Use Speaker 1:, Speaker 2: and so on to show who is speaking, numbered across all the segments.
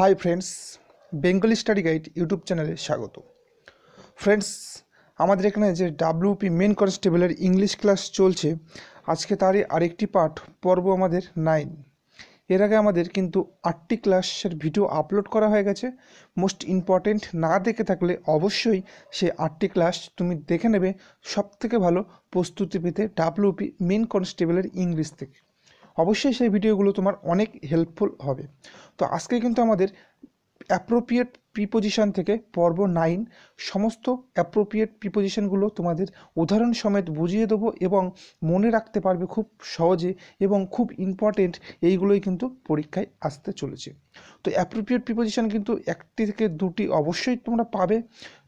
Speaker 1: Hi friends, Bengali study guide YouTube চ্যানেলে স্বাগত। Friends, আমাদের এখানে যে ডাব্লিউপি মেন কনস্টেবলের ইংলিশ ক্লাস চলছে, আজকে তারই আরেকটি পাঠ, পর্ব আমাদের নাইন এর আগে আমাদের কিন্তু আটটি ক্লাসের ভিডিও আপলোড করা হয়ে গেছে। মোস্ট ইম্পর্টেন্ট না দেখে থাকলে অবশ্যই সেই আটটি ক্লাস তুমি দেখে নেবে। সব থেকে ভালো প্রস্তুতি পেতে ডাব্লিউপি মেন কনস্টেবলের ইংলিশ থেকে। অবশ্যই সেই ভিডিওগুলো তোমার অনেক হেল্পফুল হবে। তো আজকে কিন্তু আমাদের অ্যাপ্রোপ্রিয়েট প্রিপোজিশন থেকে পর্ব নাইন সমস্ত অ্যাপ্রোপ্রিয়েট প্রিপোজিশনগুলো তোমাদের উদাহরণ সমেত বুঝিয়ে দেবো এবং মনে রাখতে পারবে খুব সহজে এবং খুব ইম্পর্টেন্ট এইগুলোই কিন্তু পরীক্ষায় আসতে চলেছে। তো অ্যাপ্রোপ্রিয়েট প্রিপোজিশন কিন্তু একটি থেকে দুটি অবশ্যই তোমরা পাবে।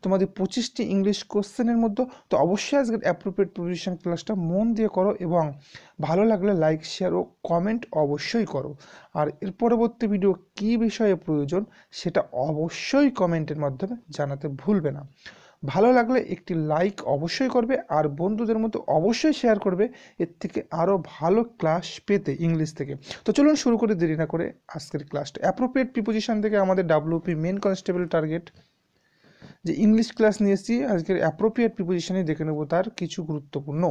Speaker 1: তোমাদের পঁচিশটি ইংলিশ কোশ্চেনের মধ্যে তো অবশ্যই আজকের অ্যাপ্রোপ্রিয়েট প্রিপোজিশন ক্লাসটা মন দিয়ে করো এবং ভালো লাগলে লাইক শেয়ার ও কমেন্ট অবশ্যই করো। আর এর পরবর্তী ভিডিও কী বিষয়ে প্রয়োজন সেটা অবশ্যই কমেন্টের মাধ্যমে জানাতে ভুলবে না। ভালো লাগলে একটি লাইক অবশ্যই করবে আর বন্ধুদের মধ্যে অবশ্যই শেয়ার করবে। এর থেকে আরও ভালো ক্লাস পেতে ইংলিশ থেকে। তো চলুন শুরু করে দেরি না করে আজকের ক্লাসটা অ্যাপ্রোপ্রিয়েট প্রিপোজিশন থেকে আমাদের ডাব্লিউপি মেন কনস্টেবল টার্গেট যে ইংলিশ ক্লাস নিয়ে এসেছি, আজকের অ্যাপ্রোপ্রিয়েট প্রিপোজিশনে দেখে নেব তার কিছু গুরুত্বপূর্ণ।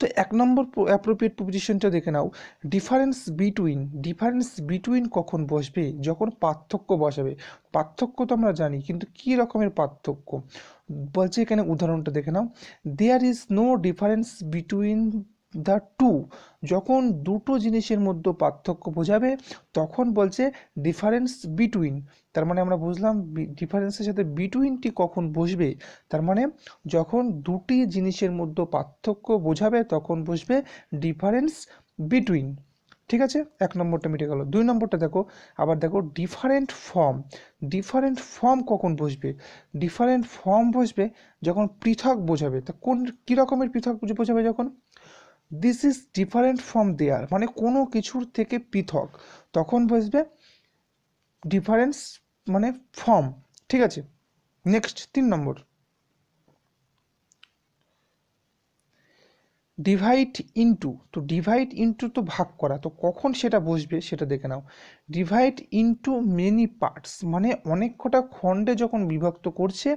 Speaker 1: তো এক নম্বর অ্যাপ্রোপ্রিয়েট প্রপোজিশনটা দেখে নাও। ডিফারেন্স বিটুইন ডিফারেন্স বিটুইন কখন বসবে? যখন পার্থক্য বসাবে। পার্থক্য তো আমরা জানি, কিন্তু কী রকমের পার্থক্য? বলছে এখানে উদাহরণটা দেখে নাও। There is no difference between the two, যখন দুটো জিনিসের মধ্যে পার্থক্য বোঝাবে, তখন বলছে ডিফারেন্স বিটুইন তার মানে আমরা বুঝলাম ডিফারেন্সের সাথে বিটুইনটি কখন বসবে? তার মানে যখন দুটি জিনিসের মধ্যে পার্থক্য বোঝাবে, তখন বসবে ডিফারেন্স বিটুইন ঠিক আছে? এক নম্বরটা মিটে গেল। দুই নম্বরটা দেখো, আবার দেখো ডিফারেন্ট ফর্ম ডিফারেন্ট ফর্ম কখন বসবে? ডিফারেন্ট ফর্ম বসবে যখন পৃথক বোঝাবে। তা কোন কী রকমের পৃথক বোঝাবে যখন? This is different from their মানে কোনো কিছুর থেকে পৃথক। তখন বসবে ডিফারেন্স মানে ফর্ম ঠিক আছে? নেক্সট তিন নম্বর। ডিভাইড ইনটু তো ডিভাইড ইনটু তো ভাগ করা, তো কখন সেটা বসবে সেটা দেখে নাও। ডিভাইড ইনটু মেনি পার্টস মানে অনেক কটা খণ্ডে যখন বিভক্ত করছে,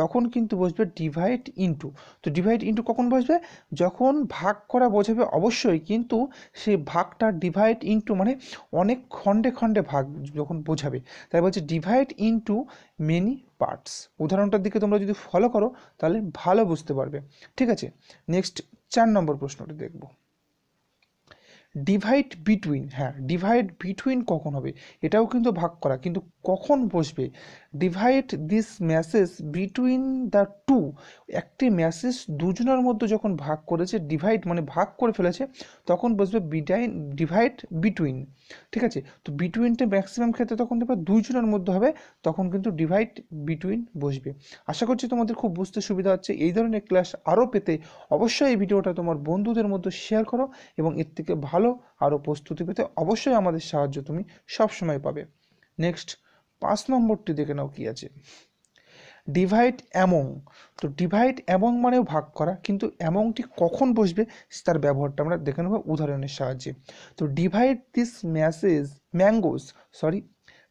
Speaker 1: তখন কিন্তু বসবে ডিভাইড ইনটু তো ডিভাইড ইনটু কখন বসবে? যখন ভাগ করা বোঝাবে অবশ্যই, কিন্তু সেই ভাগটা ডিভাইড ইনটু মানে অনেক খণ্ডে খণ্ডে ভাগ যখন বোঝাবে। তাই বলছে ডিভাইড ইনটু মেনি পার্টস উদাহরণটার দিকে তোমরা যদি ফলো করো, তাহলে ভালো বুঝতে পারবে। ঠিক আছে? নেক্সট চার নম্বর প্রশ্নটি দেখব। ডিভাইড বিটুইন হ্যাঁ ডিভাইড বিটুইন কখন হবে? এটাও কিন্তু ভাগ করা, কিন্তু কখন বসবে? Divide this message between the two একটি ম্যাসেজ দুজনের মধ্যে যখন ভাগ করেছে ডিভাইড মানে ভাগ করে ফেলেছে, তখন বসবে বিডাইন ডিভাইড বিটুইন ঠিক আছে? তো বিটুইনটা ম্যাক্সিমাম ক্ষেত্রে তখন দেখবে দুইজনের মধ্যে হবে, তখন কিন্তু ডিভাইড বিটুইন বসবে। আশা করছি তোমাদের খুব বুঝতে সুবিধা হচ্ছে। এই ধরনের ক্লাস আরও পেতে অবশ্যই এই ভিডিওটা তোমার বন্ধুদের মধ্যে শেয়ার করো এবং এর থেকে ভালো আরও প্রস্তুতি পেতে অবশ্যই আমাদের সাহায্য তুমি সবসময় পাবে। নেক্সট পাঁচ নম্বরটি দেখে নাও কি আছে। ডিভাইড অ্যামং তো ডিভাইড অ্যামং মানেও ভাগ করা, কিন্তু অ্যামংটি কখন বসবে তার ব্যবহারটা আমরা দেখে নেব উদাহরণের সাহায্যে। তো divide this message mangoes sorry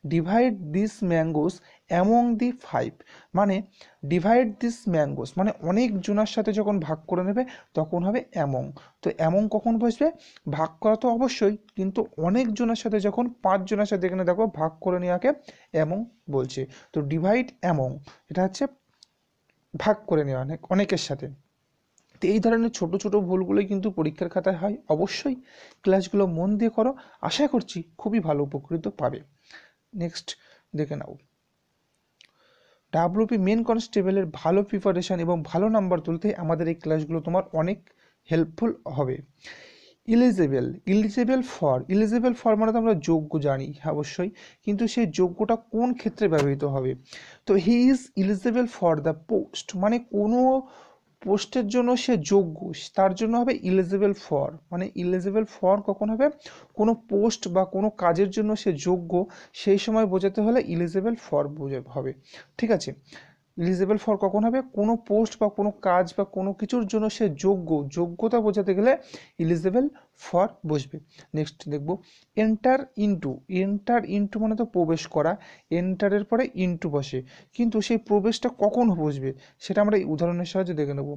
Speaker 1: divide this mangoes among the five মানে ডিভাইড দিস ম্যাঙ্গোস মানে অনেক জনের সাথে যখন ভাগ করে নেবে, তখন হবে অ্যামং তো অ্যামং কখন বসবে? ভাগ করা তো অবশ্যই, কিন্তু অনেক জনের সাথে যখন পাঁচ জনের সাথে এখানে দেখো, ভাগ করে নেওয়াকে অ্যামং বলছে। তো ডিভাইড অ্যামং এটা হচ্ছে ভাগ করে নেওয়া, অনেক, অনেকের সাথে। তো এই ধরনের ছোট ছোট ভুলগুলোই কিন্তু পরীক্ষার খাতায় হয়, অবশ্যই। ক্লাসগুলো মন দিয়ে করো, আশা করছি খুবই ভালো উপকৃত পাবে। নেক্সট দেখে নাও। ডাব্লিউপি মেন কনস্টেবলের ভালো প্রিপারেশান এবং ভালো নাম্বার তুলতে আমাদের এই ক্লাসগুলো তোমার অনেক হেল্পফুল হবে। Eligible eligible for eligible for মানে তো আমরা যোগ্য জানি অবশ্যই। কিন্তু সেই যোগ্যটা কোন ক্ষেত্রে ব্যবহৃত হবে? তো he is eligible for the post মানে কোনো পোস্টের জন্য সে যোগ্য, তার জন্য হবে ইলিজিবল ফর মানে ইলিজিবল ফর কখন হবে? কোনো পোস্ট বা কোনো কাজের জন্য সে যোগ্য, সেই সময় বোঝাতে হলে ইলিজিবল ফর বোঝা, হবে। ঠিক আছে? ইলিজিবল ফর কখন হবে? কোনো পোস্ট বা কোনো কাজ বা কোনো কিছুর জন্য সে যোগ্য, যোগ্যতা বোঝাতে গেলে ইলিজিবল ফর বসবে। নেক্সট দেখব এন্টার ইনটু এন্টার ইনটু মানে তো প্রবেশ করা এন্টারের পরে ইনটু বসে। কিন্তু সেই প্রবেশটা কখন বসবে, সেটা আমরা এই উদাহরণের সাহায্যে দেখে নেব।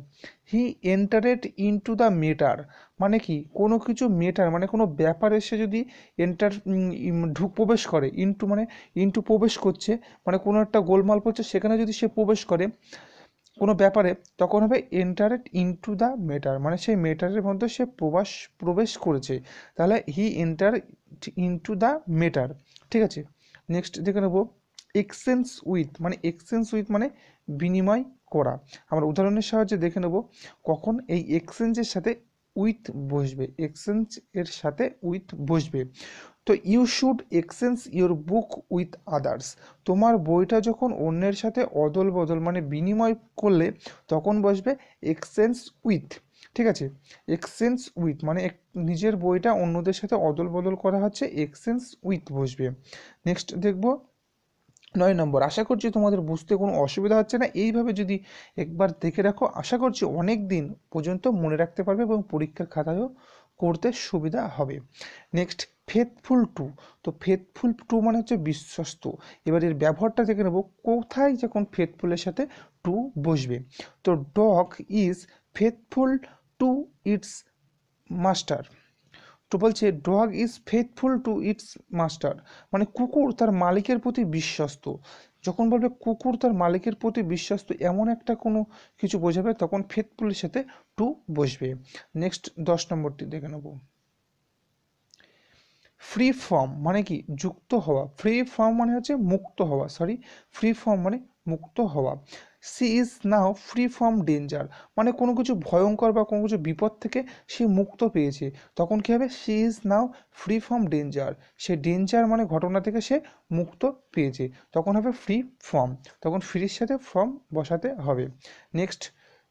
Speaker 1: He entered into the matter মানে কি? কোনো কিছু মেটার মানে কোনো ব্যাপারে সে যদি এন্টার ঢুক প্রবেশ করে ইনটু মানে ইনটু প্রবেশ করছে মানে কোনো একটা গোলমাল পড়ছে সেখানে যদি সে প্রবেশ করে কোনো ব্যাপারে তখন হবে এন্টারেড ইনটু দ্য মেটার মানে সেই মেটারের মধ্যে সে প্রবাস, প্রবেশ করেছে। তাহলে he enter into the matter ঠিক আছে? নেক্সট দেখে নেব এক্সচেঞ্জ উইথ মানে এক্সচেঞ্জ উইথ মানে বিনিময় করা। আমরা উদাহরণের সাহায্যে দেখে নেব, কখন এই এক্সচেঞ্জের সাথে উইথ বসবে এক্সচেঞ্জ এর সাথে উইথ বসবে। তো you should exchange your book with others তোমার বইটা যখন অন্যের সাথে অদল বদল মানে বিনিময় করলে, তখন বসবে এক্সচেঞ্জ উইথ ঠিক আছে? এক্সচেঞ্জ উইথ মানে নিজের বইটা অন্যদের সাথে অদল বদল করা হচ্ছে এক্সচেঞ্জ উইথ বসবে। নেক্সট দেখব, নয় নম্বর, আশা করছি তোমাদের বুঝতে কোনো অসুবিধা হচ্ছে না। এইভাবে যদি একবার দেখে রাখো, আশা করছি অনেক দিন পর্যন্ত মনে রাখতে পারবে এবং পরীক্ষার খাতায়ও করতে সুবিধা হবে। নেক্সট ফেথফুল টু তো ফেথফুল টু মানে হচ্ছে বিশ্বস্ত। এবার এর ব্যবহারটা দেখে নেব, কোথায় যখন ফেথফুলের সাথে টু বসবে? তো dog is faithful to its master তো বলছে dog is faithful to its master মানে কুকুর তার মালিকের প্রতি বিশ্বস্ত। যখন বলবে কুকুর তার মালিকের প্রতি বিশ্বস্ত, এমন একটা কোনো কিছু বোঝাবে, তখন ফেথফুলের সাথে টু বসবে। নেক্সট দশ নম্বরটি দেখে নেব। ফ্রি ফর্ম মানে কি? যুক্ত হওয়া। ফ্রি ফর্ম মানে হচ্ছে মুক্ত হওয়া। সরি ফ্রি ফর্ম মানে মুক্ত হওয়া। She is now free from danger মানে কোনো কিছু ভয়ঙ্কর বা কোনো কিছু বিপদ থেকে সে মুক্ত পেয়েছে। তখন কী হবে? She is now free from danger say danger মানে ঘটনা থেকে সে মুক্ত পেয়েছে। তখন হবে ফ্রি ফর্ম তখন ফ্রির সাথে ফর্ম বসাতে হবে। নেক্সট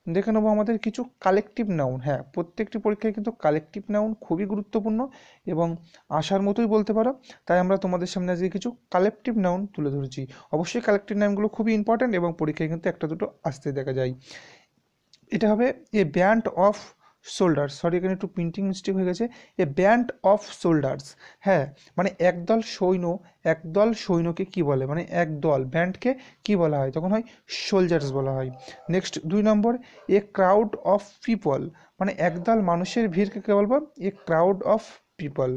Speaker 1: দেখে নেব আমাদের কিছু কালেকটিভ নাউন হ্যাঁ প্রত্যেকটি পরীক্ষায় কিন্তু কালেকটিভ নাউন খুবই গুরুত্বপূর্ণ এবং আসার মতোই বলতে পারো। তাই আমরা তোমাদের সামনে আজকে কিছু কালেকটিভ নাউন তুলে ধরেছি। অবশ্যই কালেকটিভ নাউনগুলো খুবই ইম্পর্ট্যান্ট এবং পরীক্ষায় কিন্তু একটা দুটো আসতে দেখা যায়। এটা হবে a band of shoulders sorry এখানে একটু প্রিন্টিং মিস্টেক হয়ে গেছে এ ব্যান্ড অফ শোল্ডার্স হ্যাঁ মানে একদল সৈন্য, একদল সৈন্যকে কি বলে মানে একদল ব্যান্ডকে কি বলা হয়, তখন হয় সোলজার্স বলা হয়। নেক্সট দুই নম্বর এ ক্রাউড অফ পিপল মানে একদল মানুষের ভিড়কে কে বলব এ ক্রাউড অফ পিপল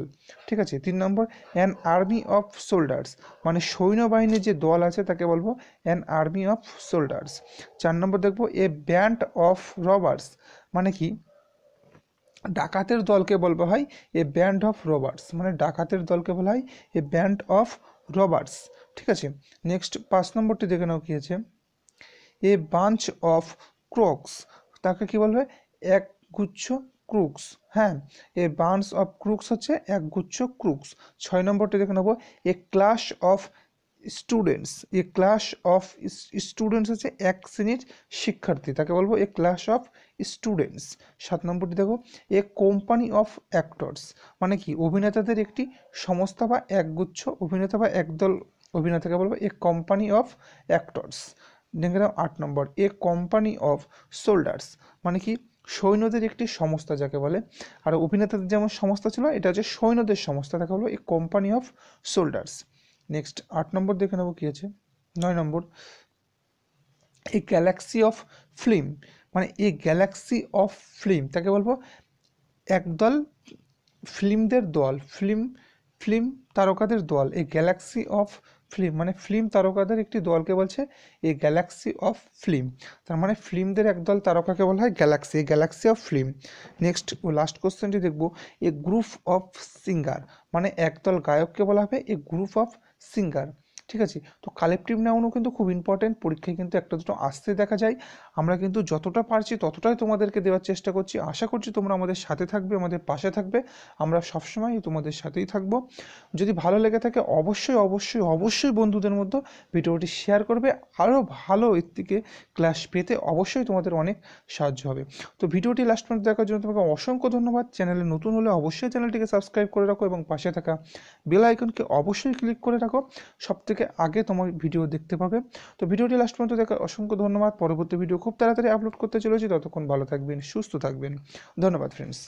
Speaker 1: ঠিক আছে? তিন নম্বর অ্যান আর্মি অফ সোল্ডার্স মানে সৈন্যবাহিনীর যে দল আছে তাকে বলব অ্যান আর্মি অফ সোল্ডার্স চার নম্বর দেখব এ ব্যান্ড অফ রবার্স মানে কি? ডাকাতের দলকে বলবা হয় এ ব্যান্ড অফ রবার্স মানে ডাকাতের দলকে বলা হয়, এ ব্যান্ড অফ রবার্স ঠিক আছে? নেক্সট পাঁচ নম্বরটি দেখে নাও কী আছে। এ বাঞ্চ অফ ক্রোকস তাকে কি বলবে? এক গুচ্ছ ক্রুকস হ্যাঁ? এ বান্স অফ ক্রুকস হচ্ছে এক গুচ্ছ ক্রুকস ছয় নম্বরটি দেখে নেব। A class of students a class of students হচ্ছে এক শ্রেণির শিক্ষার্থী, তাকে বলব এ ক্লাস অফ স্টুডেন্টস সাত নম্বরটি দেখো এ কোম্পানি অফ অ্যাক্টরস মানে কি? অভিনেতাদের একটি সংস্থা বা একগুচ্ছ অভিনেতা বা একদল অভিনেতাকে বলব এ কোম্পানি অফ অ্যাক্টরস দেখে আট number a company of soldiers মানে কি? সৈন্যদের একটি সংস্থা যাকে বলে। আর অভিনেতাদের যেমন সংস্থা ছিল, এটা হচ্ছে সৈন্যদের সংস্থা, তাকে বলব a company of soldiers next আট নম্বর দেখে নেব কী আছে। নয় নম্বর এ গ্যালাক্সি অফ ফিল্ম মানে এ গ্যালাক্সি অফ ফিল্ম তাকে বলব একদল ফিল্মদের দল, ফিল্ম ফিল্ম তারকাদের দল এই গ্যালাক্সি অফ ফিল্ম মানে ফিল্ম তারকাদের একটি দলকে বলছে এই গ্যালাক্সি অফ ফিল্ম তার মানে ফিল্মদের একদল তারকাকে বলা হয় galaxy galaxy of film next O last কোশ্চেনটি দেখব এ গ্রুপ অফ সিঙ্গার মানে একদল গায়ককে বলা হবে এ গ্রুপ অফ সিঙ্গার ঠিক আছে? তো কালেকটিভ নাউনও কিন্তু খুব ইম্পর্টেন্ট পরীক্ষায় কিন্তু একটা দুটো আসতে দেখা যায়। আমরা কিন্তু যতটা পারছি ততটাই তোমাদেরকে দেওয়ার চেষ্টা করছি। আশা করছি তোমরা আমাদের সাথে থাকবে, আমাদের পাশে থাকবে। আমরা সবসময় তোমাদের সাথেই থাকব। যদি ভালো লেগে থাকে অবশ্যই অবশ্যই অবশ্যই বন্ধুদের মধ্যে ভিডিওটি শেয়ার করবে। আরও ভালো এর থেকে ক্লাস পেতে অবশ্যই তোমাদের অনেক সাহায্য হবে। তো ভিডিওটি লাস্ট পর্যন্ত দেখার জন্য তোমাকে অসংখ্য ধন্যবাদ। চ্যানেলে নতুন হলে অবশ্যই চ্যানেলটিকে সাবস্ক্রাইব করে রাখো এবং পাশে থাকা বেল আইকনকে অবশ্যই ক্লিক করে রাখো। সব থেকে আগে তোমার ভিডিও দেখতে পাবে। তো ভিডিওটি লাস্ট পর্যন্ত দেখার অসংখ্য ধন্যবাদ। পরবর্তী ভিডিও খুব তাড়াতাড়ি আপলোড করতে চলেছি। ততক্ষণ ভালো থাকবেন, সুস্থ থাকবেন। ধন্যবাদ ফ্রেন্ডস